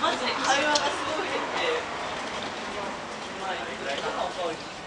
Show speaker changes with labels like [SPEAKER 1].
[SPEAKER 1] マジで会話がすごい減ってま